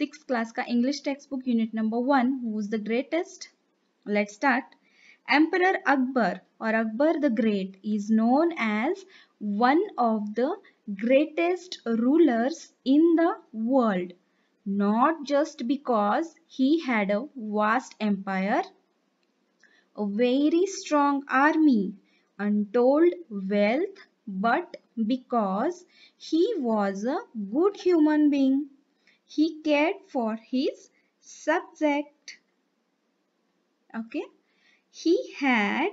Six class का English text book unit number one who is the greatest let start Emperor Akbar or Akbar the Great is known as one of the greatest rulers in the world. Not just because he had a vast empire, a very strong army, untold wealth, but because he was a good human being. He cared for his subject. Okay. He had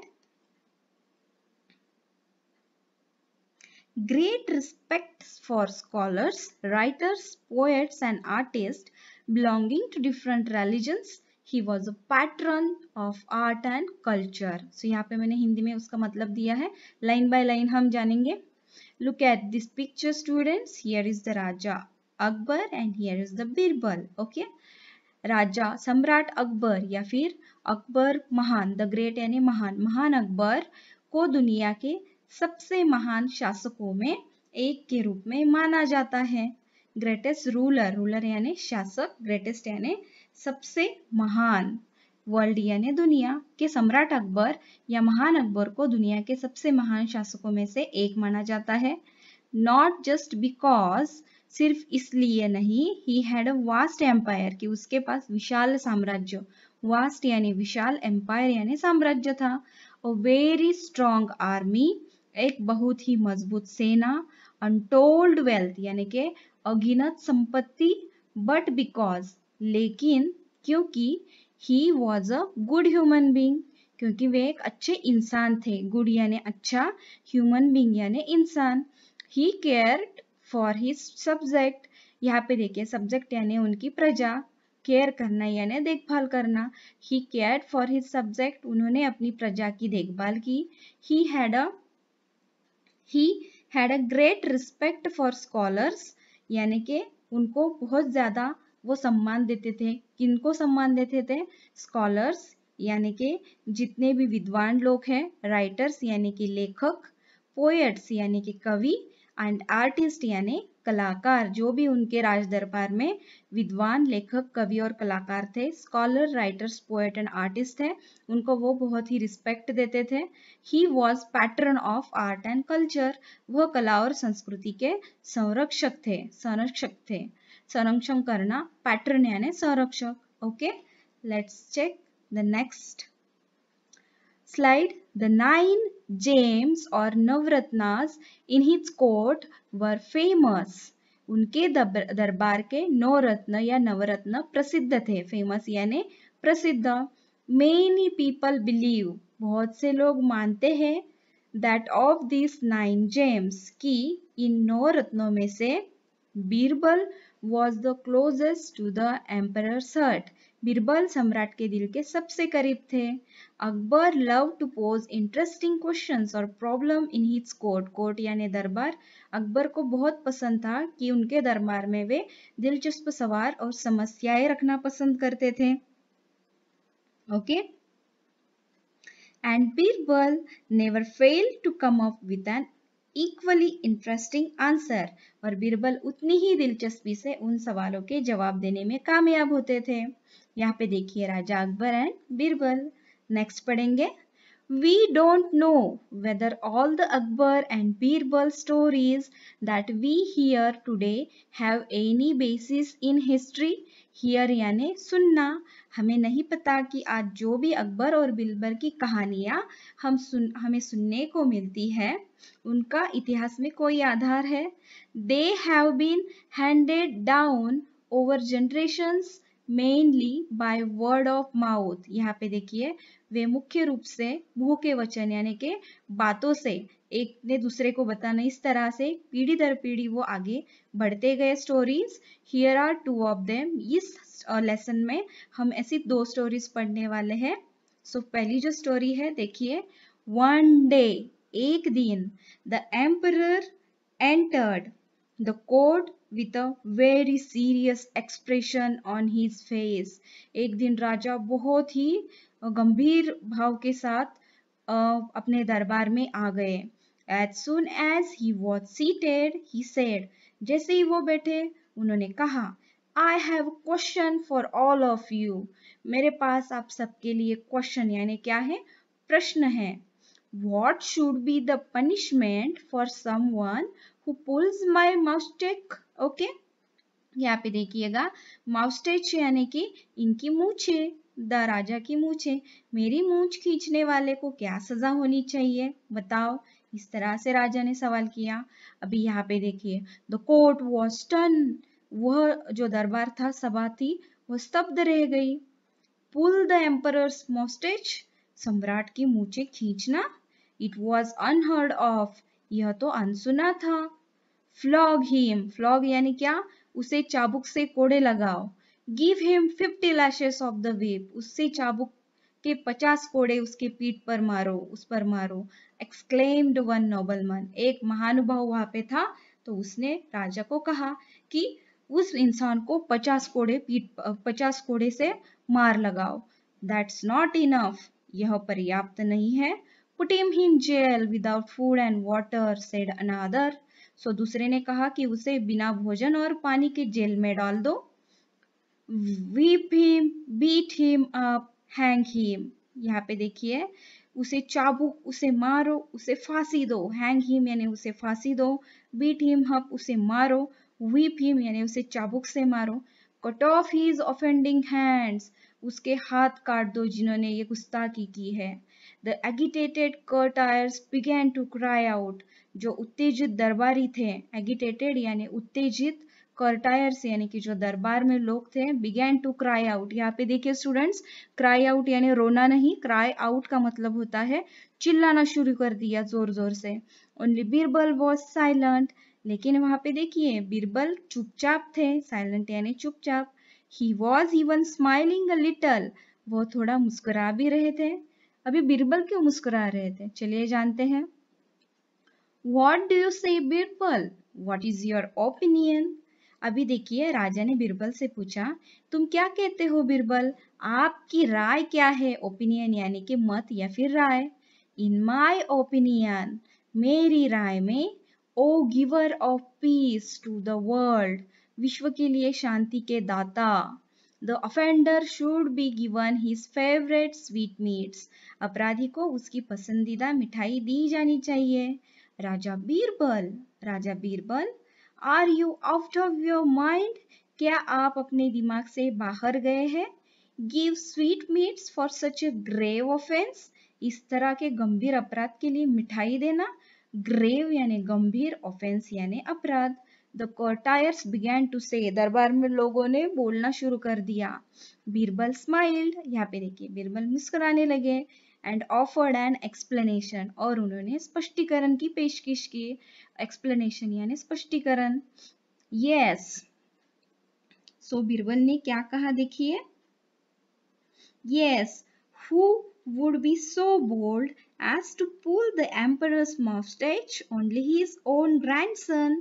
great respect for scholars, writers, poets and artists belonging to different religions. He was a patron of art and culture. So यहाँ पे मैंने हिंदी में उसका मतलब दिया है line by line हम जानेंगे Look at this picture students. Here is the Raja Akbar and here is the Birbal. Okay. राजा सम्राट अकबर या फिर अकबर महान द ग्रेट यानी महान महान अकबर को दुनिया के सबसे महान शासकों में एक के रूप में माना जाता है ग्रेटेस्ट रूलर रूलर यानी शासक ग्रेटेस्ट यानी सबसे महान वर्ल्ड यानी दुनिया के सम्राट अकबर या महान अकबर को दुनिया के सबसे महान शासकों में से एक माना जाता है नॉट जस्ट बिकॉज़ सिर्फ़ इसलिए नहीं he had a vast empire कि उसके पास विशाल साम्राज्य वास्ट यानी विशाल एम्पायर यानी साम्राज्य था। अ वेरी स्ट्रॉन्ग आर्मी एक बहुत ही मज़बूत सेना अनटोल्ड वेल्थ यानी के अगिनत संपत्ति बट बिकॉज़ लेकिन क्योंकि he was a good human being क्योंकि वे एक अच्छे इंसान थे। गुड यानी अच्छा ह्यूमन बींग यानी इंसान। He cared for his subject यहाँ पे देखिए सब्जेक्ट यानी उनकी प्रजा. केयर करना यानी देखभाल करना. He care for his subject उन्होंने अपनी प्रजा की देखभाल की. He had a he had a great respect for scholars यानी कि उनको बहुत ज़्यादा वो सम्मान देते थे. किनको सम्मान देते थे? स्कॉलर्स यानी कि जितने भी विद्वान लोग हैं राइटर्स यानी कि लेखक पोएट्स यानी कि कवि एंड आर्टिस्ट यानी कलाकार, जो भी उनके राज दरबार में विद्वान, लेखक, कवि और कलाकार थे scholar writers poet and artist थे, उनको वो बहुत ही रिस्पेक्ट देते थे। He was patron of art and culture वह कला और संस्कृति के संरक्षक थे संरक्षक थे। संरक्षण करना पैटर्न यानी संरक्षक। Okay let's check the next slide. The nine gems or navratnas in his court were famous. उनके दरबार के नौ रत्न या नवरत्न प्रसिद्ध थे। फ़ेमस यानी प्रसिद्ध। मेनी पीपल बिलीव बहुत से लोग मानते हैं that of this nine gems की इन नौ रत्नों में से Birbal was the closest to the emperor heart Birbal सम्राट के दिल के सबसे करीब थे। Akbar love to pose interesting questions और problem in his court court यानी दरबार अकबर को बहुत पसंद था कि उनके दरबार में वे दिलचस्प सवाल और समस्याएँ रखना पसंद करते थे। Okay? And Birbal never fail to come up with an equally interesting answer और बीरबल उतनी ही दिलचस्पी से उन सवालों के जवाब देने में कामयाब होते थे। यहाँ पे देखिए राजा अकबर एंड बीरबल नेक्स्ट पढ़ेंगे We don't know whether all the Akbar and Birbal stories that we hear today have any basis in history. Hear यानी सुनना हमें नहीं पता कि आज जो भी अकबर और बिरबल की कहानियाँ हम सुन, हमें सुनने को मिलती है, उनका इतिहास में कोई आधार है they have been handed down over generations mainly by word of mouth यहाँ पे देखिए वे मुख्य रूप से मुँह के वचन यानी के बातों से एक ने दूसरे को बताना इस तरह से पीढ़ी दर पीढ़ी वो आगे बढ़ते गए stories here are two of them इस लेसन में हम ऐसी दो स्टोरीज पढ़ने वाले हैं। सो so, पहली जो स्टोरी है देखिए वन डे एक दिन the emperor entered the court with a very serious expression on his face. एक दिन राजा बहुत ही गंभीर भाव के साथ अपने दरबार में आ गए। As soon as he was seated, he said, जैसे ही वो बैठे, उन्होंने कहा I have question for all of you मेरे पास आप सबके लिए क्वेश्चन यानी क्या है? प्रश्न है। What should be the punishment for someone who pulls my mustache okay? यहाँ पे देखिएगा माउस्टेच यानी कि इनकी मूछे, द राजा की मूछे। मेरी मूछ खींचने वाले को क्या सजा होनी चाहिए? बताओ। इस तरह से राजा ने सवाल किया। अभी यहाँ पे देखिए द कोर्ट वॉज़ टन वह जो दरबार था, सभा थी वह स्तब्ध रह गई। पुल द एम्पर मोस्टेज सम्राट की मूछे खींचना इट वॉज़ अनहर्ड ऑफ़ यह तो अनसुना था। फ्लॉग हिम फ्लॉग यानी क्या? उसे चाबुक से कोड़े लगाओ। Give him fifty lashes of the whip उससे चाबुक के पचास कोड़े उसके पीठ पर मारो, उस पर मारो। एक्सक्लेम्ड वन नोबलमन एक महानुभाव वहाँ पे था तो उसने राजा को कहा कि उस इंसान को पचास कोड़े पीठ पचास कोड़े से मार लगाओ। दैट्स नॉट इनफ यह पर्याप्त नहीं है। Put him in jail without food and water, said another. So दूसरे ने कहा कि उसे बिना भोजन और पानी के जेल में डाल दो। Weep him, beat him up, hang him. यहाँ पे देखिए उसे चाबुक उसे मारो उसे फांसी दो। हैंग हिम यानी उसे फांसी दो। बीट हिम हप उसे मारो। वीप हिम यानी उसे चाबुक से मारो। Cut off his offending hands उसके हाथ काट दो जिन्होंने ये गुस्ताखी की है। The agitated courtiers began to cry out. जो उत्तेजित दरबारी थे एगिटेटेड यानी उत्तेजित कर्टायर्स यानी कि जो दरबार में लोग थे बिगैन टू क्राई आउट यहाँ पे देखिए स्टूडेंट्स क्राई आउट यानी रोना नहीं क्राई आउट का मतलब होता है चिल्लाना शुरू कर दिया ज़ोर ज़ोर से। ओनली बीरबल वॉज़ साइलेंट लेकिन वहाँ पे देखिए बीरबल चुपचाप थे साइलेंट यानी चुपचाप। He was even smiling a little वो थोड़ा मुस्कुरा भी रहे थे। अभी बीरबल क्यों मुस्कुरा रहे थे? चलिए जानते हैं। What do you say Birbal? What is your opinion अभी देखिए, राजा ने बीरबल से पूछा, तुम क्या कहते हो, बीरबल? आपकी राय क्या है? ओपिनियन यानी कि मत या फिर राय? इन माई ओपिनियन मेरी राय में O giver of peace to the world विश्व के लिए शांति के दाता। The offender should be given his favourite sweetmeats अपराधी को उसकी पसंदीदा मिठाई दी जानी चाहिए। राजा बीरबल राजा Birbal are you out of your mind क्या आप अपने दिमाग से बाहर गए हैं? Give sweetmeats for such a grave offence इस तरह के गंभीर अपराध के लिए मिठाई देना। ग्रेव यानी गंभीर ऑफेंस यानी अपराध। द कोटायर्स बिगैन टू से दरबार में लोगों ने बोलना शुरू कर दिया. बीरबल स्माइल्ड यहाँ पे देखिए, बीरबल मुस्कुराने लगे एंड ऑफर्ड एन एक्सप्लेनेशन और उन्होंने स्पष्टीकरण की पेशकश की। एक्सप्लेनेशन यानी स्पष्टीकरण। यस सो बीरबल ने क्या कहा देखिए? Yes who would be so bold as to pull the emperor's mustache? Only his own grandson.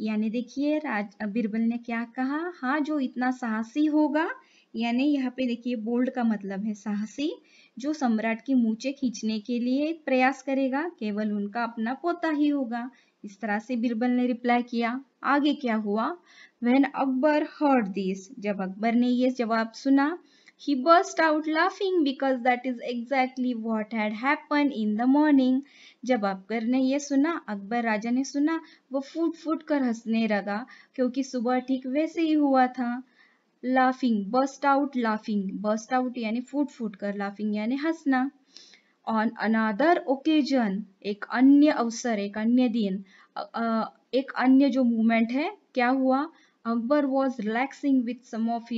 यानी देखिए राज, बीरबल ने क्या कहा? हाँ जो इतना साहसी होगा, यानी यहाँ पे देखिए बोल्ड का मतलब है साहसी, जो सम्राट की मूचे खींचने के लिए प्रयास करेगा, केवल उनका अपना पोता ही होगा। इस तरह से बीरबल ने रिप्लाई किया। आगे क्या हुआ? वेन अकबर हर्ड दिस जब अकबर ने ये जवाब सुना He burst out laughing because that is exactly what had happened in the morning. जब अकबर ने ये सुना, अकबर राजा ने सुना, वो फूट फूट कर हंसने लगा क्योंकि सुबह ठीक वैसे ही हुआ था। Laughing burst out laughing burst out यानी फूट फूट कर लाफिंग यानी हंसना। ऑन अनादर ओकेजन एक अन्य अवसर, एक अन्य दिन एक अन्य जो मूवमेंट है, क्या हुआ? Akbar was relaxing with some of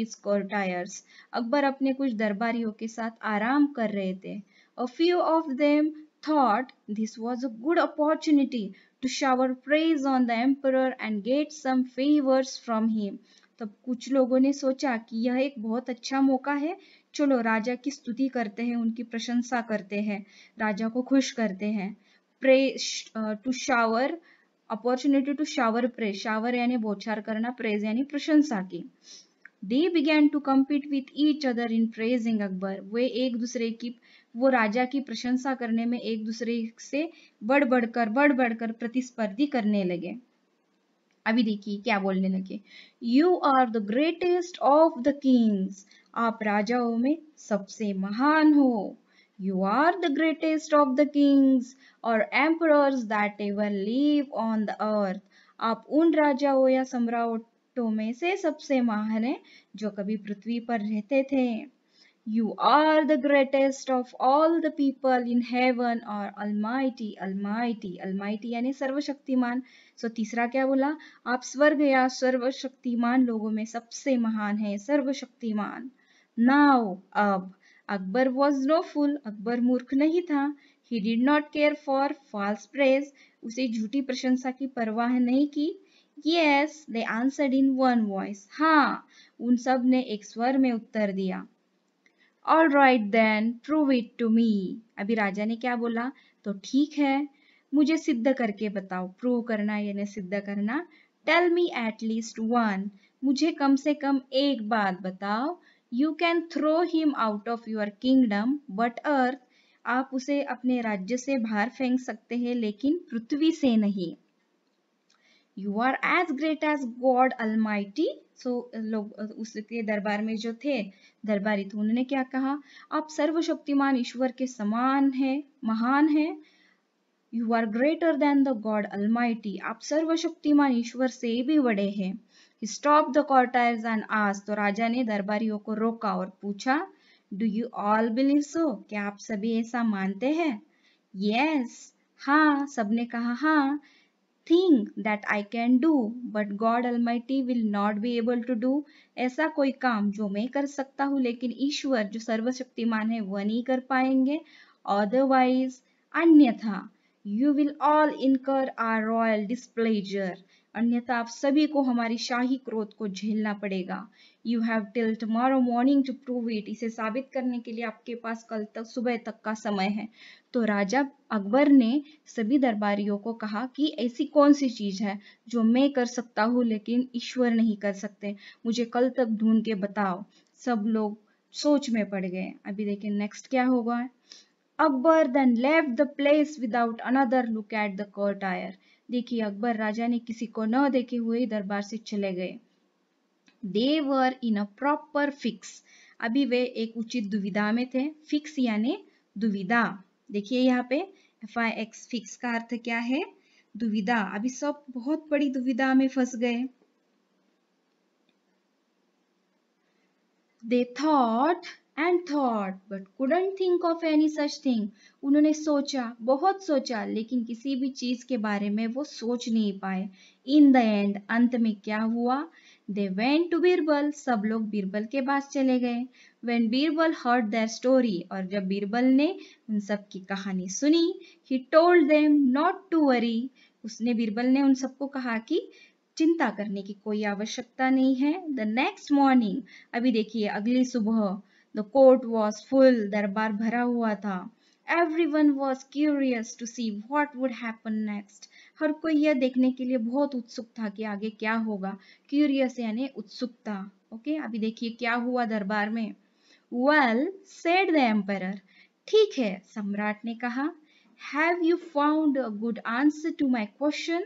Akbar अपने कुछ दरबारियों के साथ आराम कर रहे थे। A few of them thought this was a good opportunity to shower praise on the emperor and get some favors from him. तब कुछ लोगों ने सोचा कि यह एक बहुत अच्छा मौका है। चलो राजा की स्तुति करते हैं, उनकी प्रशंसा करते हैं। राजा को खुश करते हैं। Pray to shower opportunity to shower praise shower यानी बौछार करना प्रेज यानी प्रशंसा की। They began to compete with each other in praising Akbar वे एक दूसरे की, वो राजा की प्रशंसा करने में एक दूसरे से बढ़ बढ़कर बढ़ बढ़कर प्रतिस्पर्धी करने लगे। अभी देखिए, क्या बोलने लगे? You are the greatest of the kings आप राजाओं में सबसे महान हो। You are the greatest of the kings और emperors that ever live on the earth आप उन राजाओं या सम्राटों में से सबसे महान है जो कभी पृथ्वी पर रहते थे। You are the greatest of all the people in heaven or almighty, almighty, almighty यानी सर्वशक्तिमान। सो so, तीसरा क्या बोला? आप स्वर्ग या सर्वशक्तिमान लोगों में सबसे महान है सर्वशक्तिमान। नाउ अब Akbar was no fool Akbar मूर्ख नहीं था। He did not care for false praise उसे झूठी प्रशंसा की परवाह नहीं की। Yes they answered in one voice हाँ उन सबने एक स्वर में उत्तर दिया। All right then prove it to me अभी राजा ने क्या बोला? तो ठीक है, मुझे सिद्ध करके बताओ प्रूव करना यानी सिद्ध करना। Tell me at least one मुझे कम से कम एक बात बताओ you can throw him out of your kingdom but earth आप उसे अपने राज्य से बाहर फेंक सकते हैं, लेकिन पृथ्वी से नहीं। You are as great as God Almighty so लोग, उसके दरबार में जो थे, दरबारी थे उन्होंने क्या कहा? आप सर्वशक्तिमान ईश्वर के समान है, महान है। You are greater than the God Almighty आप सर्वशक्तिमान ईश्वर से भी बड़े हैं। स्टॉप द कॉर्टायर्स एंड आज तो राजा ने दरबारियों को रोका और पूछा do you all believe so क्या आप सभी ऐसा मानते हैं? यस yes, हाँ. सबने कहा हाँ. Thing that I can do but God Almighty will not be able to do ऐसा कोई काम जो मैं कर सकता हूँ लेकिन ईश्वर जो सर्वशक्तिमान है वह नहीं कर पाएँगे। Otherwise अन्यथा you will all incur our royal displeasure. अन्यथा आप सभी को हमारी शाही क्रोध को झेलना पड़ेगा। You have till tomorrow morning to prove it इसे साबित करने के लिए आपके पास कल तक, सुबह तक का समय है। तो राजा अकबर ने सभी दरबारियों को कहा कि ऐसी कौन सी चीज़ है जो मैं कर सकता हूँ लेकिन ईश्वर नहीं कर सकते? मुझे कल तक ढूंढ के बताओ। सब लोग सोच में पड़ गए। अभी देखिए नेक्स्ट क्या होगा। Akbar then left the place without another look at the courtier देखिए, अकबर राजा ने किसी को न देखे हुए दरबार से चले गए। दे वर इन अ प्रॉपर फिक्स अभी वे एक उचित दुविधा में थे। फिक्स यानी दुविधा। देखिए यहाँ पे एफ़ आई एक्स फिक्स का अर्थ क्या है? दुविधा। अभी सब बहुत बड़ी दुविधा में फंस गए। They thought and thought but couldn't think of any such thing उन्होंने सोचा, बहुत सोचा, लेकिन किसी भी चीज़ के बारे में वो सोच नहीं पाए। इन द एंड अंत में क्या हुआ? दे वेंट टू बीरबल सब लोग बीरबल के पास चले गए। When Birbal heard their story और जब बीरबल ने उन सब की कहानी सुनी he told them not to worry उसने बीरबल ने उन सबको कहा कि चिंता करने की कोई आवश्यकता नहीं है। द नेक्स्ट मॉर्निंग अभी देखिए, अगली सुबह द कोर्ट वॉज़ फुल दरबार भरा हुआ था one was curious to see what would happen next हर कोई यह देखने के लिए बहुत उत्सुक था कि आगे क्या होगा क्यूरियस यानी उत्सुकता ओके अभी देखिए क्या हुआ दरबार में वेल सेड द एम्पर ठीक है सम्राट ने कहा have you found a good answer to my question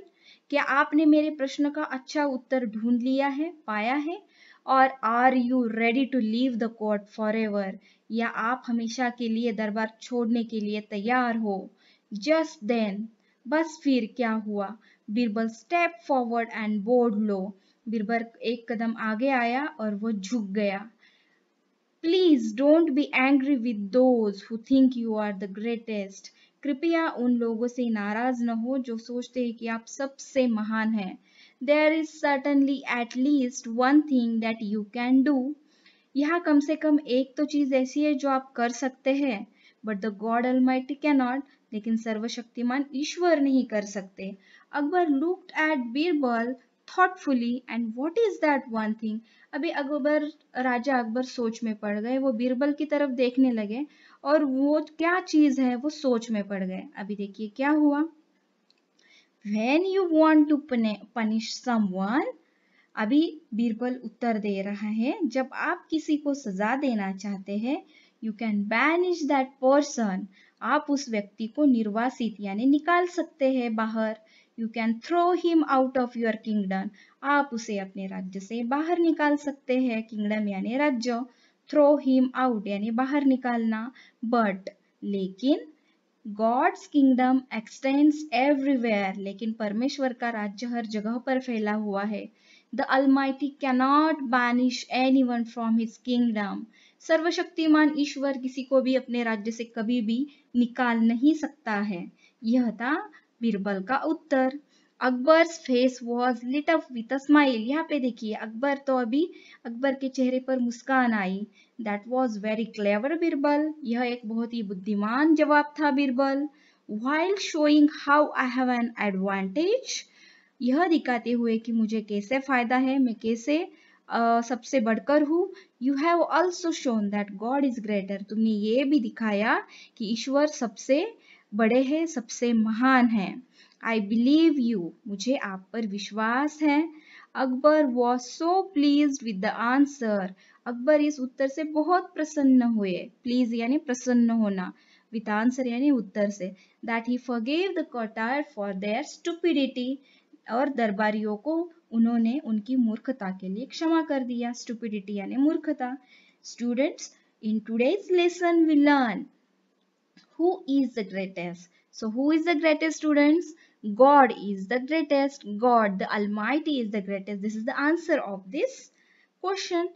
क्या आपने मेरे प्रश्न का अच्छा उत्तर ढूंढ लिया है पाया है और are you ready to leave the court forever या आप हमेशा के लिए दरबार छोड़ने के लिए तैयार हो? जस्ट देन बस फिर क्या हुआ? Birbal step forward and bowed low. Birbal एक कदम आगे आया और वो झुक गया। Please don't be angry with those who think you are the greatest कृपया उन लोगों से नाराज़ न हो जो सोचते हैं कि आप सबसे महान हैं। There is certainly at least one thing that you can do यहाँ कम से कम एक तो चीज़ ऐसी है जो आप कर सकते हैं but the God Almighty cannot लेकिन सर्वशक्तिमान ईश्वर नहीं कर सकते। Akbar looked at Birbal thoughtfully and what is that one thing अभी अकबर, राजा अकबर सोच में पड़ गए, वो बीरबल की तरफ़ देखने लगे और वो क्या चीज़ है वो सोच में पड़ गए। अभी देखिए क्या हुआ। When you want to punish someone, अभी बीरबल उत्तर दे रहा है जब आप किसी को सजा देना चाहते हैं you can banish that person आप उस व्यक्ति को निर्वासित यानी निकाल सकते हैं बाहर. You can throw him out of your kingdom आप उसे अपने राज्य से बाहर निकाल सकते हैं किंगडम यानी राज्य. थ्रो हिम आउट यानी बाहर निकालना. बट लेकिन गॉड्स किंगडम एक्सटेंड्स एवरीवेयर लेकिन परमेश्वर का राज्य हर जगह पर फैला हुआ है। The Almighty cannot banish anyone from his kingdom सर्वशक्तिमान ईश्वर किसी को भी अपने राज्य से कभी भी निकाल नहीं सकता है। यह था बीरबल का उत्तर। Akbar face was lit up with a smile यहाँ पे देखिए अकबर तो अभी अकबर के चेहरे पर मुस्कान आई। That was very clever Birbal. यह एक बहुत ही बुद्धिमान जवाब था Birbal. While showing how I have an advantage यह दिखाते हुए कि मुझे कैसे फ़ायदा है मैं कैसे uh, सबसे बढ़कर हूँ। You have also shown that God is greater तुमने ये भी दिखाया कि ईश्वर सबसे बड़े हैं सबसे महान हैं। आई बिलीव यू मुझे आप पर विश्वास है। Akbar was so pleased with the answer Akbar इस उत्तर से बहुत प्रसन्न हुए। प्लीज़ यानी प्रसन्न होना। विद आंसर यानी उत्तर से। That he forgave the courtiers for their stupidity और दरबारियों को उन्होंने उनकी मूर्खता के लिए क्षमा कर दिया। स्टूपिडिटी यानी मूर्खता। Students in today's lesson we learn who is the greatest. So, who is the greatest, students? God is the greatest. God the almighty is the greatest. This is the answer of this question